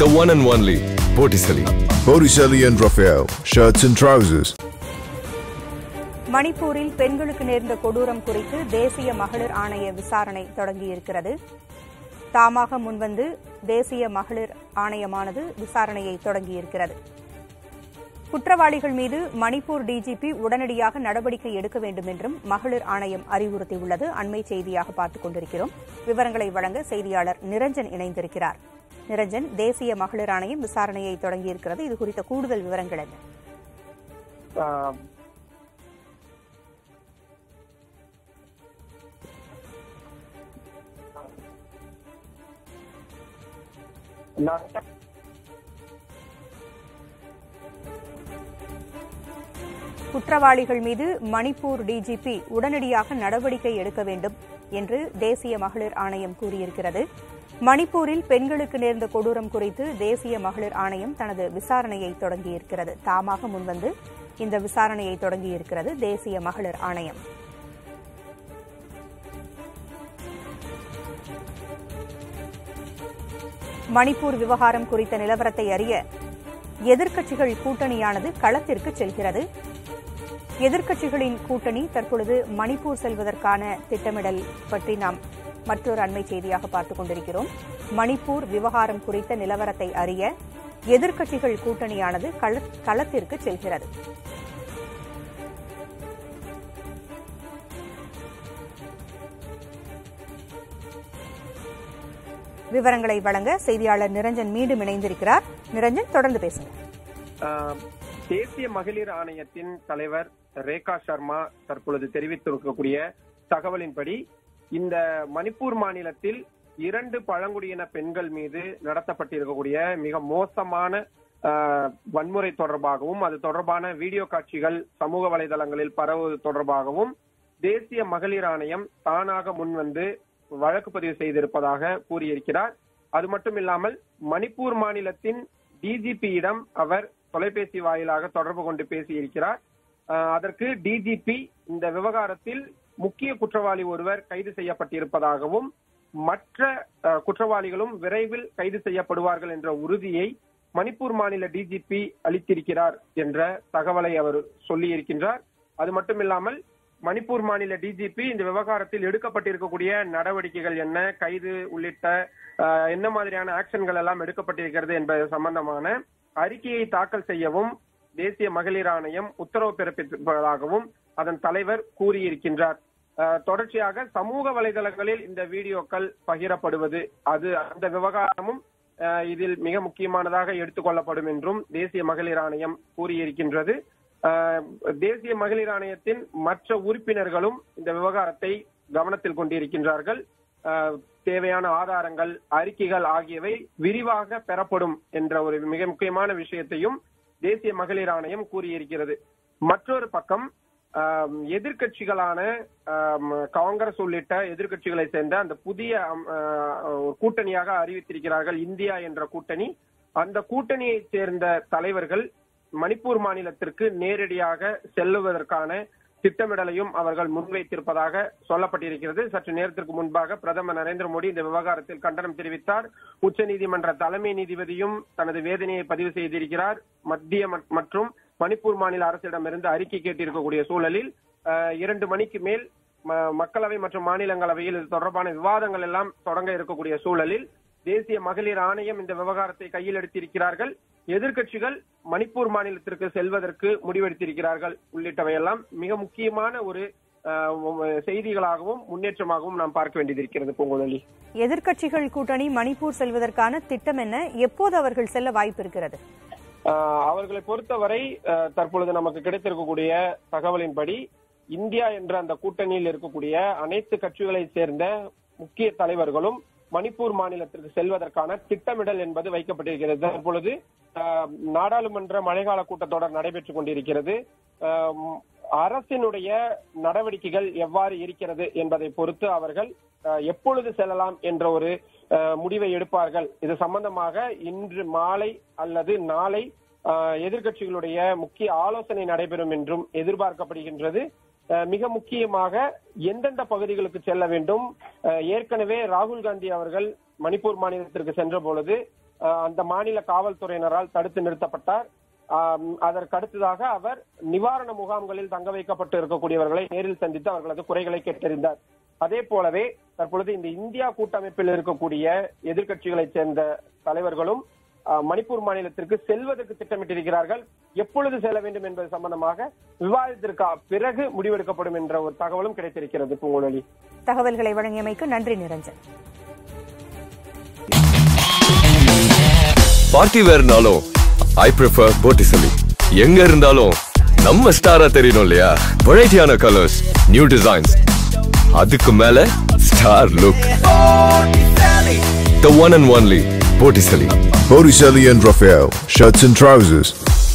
the one and only Botticelli. Botticelli and Raphael, shirts and trousers. மணிப்பூரில் பெண்களுக்கு நேர்ந்த கொடூரம் குறித்து தேசிய மகளிர் ஆணைய விசாரணை தொடங்கியிருக்கிறது. தாமாக முன்வந்து தேசிய மகளிர் ஆணையமானது விசாரணையை தொடங்கியிருக்கிறது. குற்றவாளிகள் மீது மணிப்பூர் டிஜிபி உடனடியாக நடவடிக்கை எடுக்க வேண்டும் என்றும் மகளிர் ஆணையம் அறிவுறுத்தியுள்ளது. அண்மை செய்தியாக பார்த்துக் கொண்டிருக்கிறோம். விவரங்களை வழங்க செய்தியாளர் நிரஞ்சன் இணைந்திருக்கிறார். நிரஞ்சன் தேசிய மகளிர் ஆணையம் விசாரணையை தொடங்கியிருக்கிறது. இது குறித்த கூடுதல் விவரங்கள் என்ன? நான் குற்றவாளிகள் மீது மணிப்பூர் டிஜிபி உடனடியாக நடவடிக்கை எடுக்க வேண்டும். என்று தேசிய மகளிர் ஆணையம் கூறியிருக்கிறது. மணிப்பூரில் பெண்களுக்கு நேர்ந்த கொடூரம் குறித்து தேசிய மகளிர் ஆணையம் தனது விசாரணையை தொடங்கியிருக்கிறது. தாமாக முன்வந்து இந்த விசாரணையை தொடங்கியிருக்கிறது தேசிய மகளிர் ஆணையம். மணிப்பூர் விவகாரம் குறித்த நிலவரத்தை அறிய எதிர்க்கட்சிகள் கூட்டணியானது களத்திற்கு செல்கிறது. எதிர்க்கட்சிகளின் கூட்டணி தற்பொழுது மணிப்பூர் செல்வதற்கான திட்டமிடல் பற்றி நாம் மற்றொரு அண்மை செய்தியாக பார்த்துக் கொண்டிருக்கிறோம். மணிப்பூர் விவகாரம் குறித்த நிலவரத்தை அறிய எதிர்க்கட்சிகள் கூட்டணியானது களத்திற்கு செல்கிறது. விவரங்களை வழங்க செய்தியாளர் நிரஞ்சன் மீண்டும் இணைந்திருக்கிறார். நிரஞ்சன் தொடர்ந்து பேசுங்க ஆஹ் தேசிய மகளிர் ஆணையத்தின் தலைவர் ரேகா சர்மா தற்பொழுது தெரிவித்திருக்கக்கூடிய தகவலின்படி இந்த மணிப்பூர் மாநிலத்தில் இரண்டு பழங்குடியின பெண்கள் மீது நடத்தப்பட்டிருக்கக்கூடிய மிக மோசமான ஆஹ், வன்முறை தொடர்பாகவும் அது தொடர்பான வீடியோ காட்சிகள் சமூக வலைதளங்களில் பரவுவது தொடர்பாகவும் தேசிய மகளிர் ஆணையம் தானாக முன்வந்து வழக்கு பதிவு செய்திருப்பதாக கூறியிருக்கிறார். அது மட்டும் இல்லாமல் மணிப்பூர் மாநிலத்தின் டிஜிபியிடம் அவர் தொலைபேசி வாயிலாக தொடர்பு கொண்டு பேசியிருக்கிறார். அதற்கு டிஜிபி இந்த விவகாரத்தில் முக்கிய குற்றவாளி ஒருவர் கைது செய்யப்பட்டிருப்பதாகவும் மற்ற குற்றவாளிகளும் விரைவில் கைது செய்யப்படுவார்கள் என்ற உறுதியை மணிப்பூர் மாநில டிஜிபி அளித்திருக்கிறார் என்ற தகவலை அவர் சொல்லியிருக்கின்றார். அது மட்டுமில்லாமல் மணிப்பூர் மாநில டிஜிபி இந்த விவகாரத்தில் எடுக்கப்பட்டிருக்கக்கூடிய நடவடிக்கைகள் என்ன? கைது உள்ளிட்ட என்ன மாதிரியான ஆக்ஷன்கள் எல்லாம் எடுக்கப்பட்டிருக்கிறது என்பது சம்பந்தமான அறிக்கையை தாக்கல் செய்யவும் தேசிய மகளிர் ஆணையம் உத்தரவு பிறப்பிப்பதாகவும் அதன் தலைவர் கூறியிருக்கின்றார். தொடர்ச்சியாக சமூக வலைதளங்களில் இந்த வீடியோக்கள் பகிரப்படுவது அது அந்த விவகாரமும் இதில் மிக முக்கியமானதாக எடுத்துக்கொள்ளப்படும் என்றும் தேசிய மகளிர் ஆணையம் கூறியிருக்கின்றது. தேசிய மகளிர் ஆணையத்தின் மற்ற உறுப்பினர்களும் இந்த விவகாரத்தை கவனத்தில் கொண்டிருக்கின்றார்கள். தேவையான ஆதாரங்கள் அறிக்கைகள் ஆகியவை விரிவாக பெறப்படும் என்ற ஒரு மிக முக்கியமான விஷயத்தையும் தேசிய மகளிர் ஆணையம் கூறியிருக்கிறது. மற்றொரு பக்கம் எதிர்கட்சிகளான காங்கிரஸ் உள்ளிட்ட எதிர்கட்சிகளை சேர்ந்த அந்த புதிய கூட்டணியாக அறிவித்திருக்கிறார்கள் இந்தியா என்ற கூட்டணி. அந்த கூட்டணியை சேர்ந்த தலைவர்கள் மணிப்பூர் மாநிலத்திற்கு நேரடியாக செல்லுவதற்கான திட்டமிடலையும் அவர்கள் முன்வைத்திருப்பதாக சொல்லப்பட்டிருக்கிறது. சற்று நேரத்திற்கு முன்பாக பிரதமர் நரேந்திர மோடி இந்த விவகாரத்தில் கண்டனம் தெரிவித்தார். உச்சநீதிமன்ற தலைமை நீதிபதியும் தனது வேதனையை பதிவு செய்திருக்கிறார். மத்திய ம- மற்றும் மணிப்பூர் மாநில அரசிடமிருந்து அறிக்கை கேட்டிருக்கக்கூடிய சூழலில் அஹ், இரண்டு மணிக்கு மேல் மக்களவை மற்றும் மாநிலங்களவையில் இது தொடர்பான விவாதங்கள் எல்லாம் தொடங்க இருக்கக்கூடிய சூழலில் தேசிய மகளிர் ஆணையம் இந்த விவகாரத்தை கையில் எடுத்திருக்கிறார்கள். எதிர்க்கட்சிகள் மணிப்பூர் மாநிலத்திற்கு செல்வதற்கு முடிவெடுத்திருக்கிறார்கள். உள்ளிட்டவையெல்லாம் மிக முக்கியமான ஒரு செய்திகளாகவும் முன்னேற்றமாகவும் நாம் பார்க்க வேண்டியது இருக்கிறது பூங்குழலி எதிர்க்கட்சிகள் கூட்டணி மணிப்பூர் செல்வதற்கான திட்டம் என்ன? எப்போது அவர்கள் செல்ல வாய்ப்பு இருக்கிறது? அவர்களை பொறுத்தவரை தற்பொழுது நமக்கு கிடைத்திருக்கக்கூடிய தகவலின்படி இந்தியா என்ற அந்த கூட்டணியில் இருக்கக்கூடிய அனைத்து கட்சிகளை சேர்ந்த முக்கிய தலைவர்களும் மணிப்பூர் மாநிலத்திற்கு செல்வதற்கான திட்டமிடல் என்பது வைக்கப்பட்டிருக்கிறது. தற்பொழுது நாடாளுமன்ற மழைக்கால கூட்டத்தொடர் நடைபெற்றுக் கொண்டிருக்கிறது. அரசினுடைய நடவடிக்கைகள் எவ்வாறு இருக்கிறது என்பதை பொறுத்து அவர்கள் எப்பொழுது செல்லலாம் என்ற ஒரு முடிவை எடுப்பார்கள். இது சம்பந்தமாக இன்று மாலை அல்லது நாளை எதிர்கட்சிகளுடைய எதிர்க்கட்சிகளுடைய முக்கிய ஆலோசனை நடைபெறும் என்றும் எதிர்பார்க்கப்படுகின்றது. மிக முக்கியமாக எந்தெந்த பகுதிகளுக்கு செல்ல வேண்டும்? ஏற்கனவே ராகுல் காந்தி அவர்கள் மணிப்பூர் மாநிலத்திற்கு சென்ற பொழுது அந்த மாநில காவல்துறையினரால் தடுத்து நிறுத்தப்பட்டார். ஆம், அதற்கு அடுத்ததாக அவர் நிவாரண முகாம்களில் தங்க வைக்கப்பட்டு இருக்கக்கூடியவர்களை நேரில் சந்தித்து அவர்களது குறைகளை கேட்டறிந்தார். அதே போலவே தற்பொழுது இந்த இந்தியா கூட்டமைப்பில் இருக்கக்கூடிய எதிர்கட்சிகளைச் சேர்ந்த தலைவர்களும் மணிப்பூர் மாநிலத்திற்கு செல்வதற்கு திட்டமிட்டிருக்கிறார்கள். எப்பொழுது செல்ல வேண்டும் என்பது சம்பந்தமாக விவாதத்திற்கு பிறகு முடிவெடுக்கப்படும் என்ற ஒரு தகவலும் கிடைத்திருக்கிறது. பூங்குழலி. தகவல்களை வழங்கியமைக்கு நன்றி நிரஞ்சன். பார்ட்டி வேர்னாலும் ஐ ப்ரிஃபர் போட்டிசலி எங்க இருந்தாலும் நம்ம ஸ்டாரா தெரியணும் இல்லையா? வெரைட்டியான கலர்ஸ் நியூ டிசைன்ஸ் அதுக்கு மேல star look the one and only Botticelli. Botticelli and Raphael, shirts and trousers.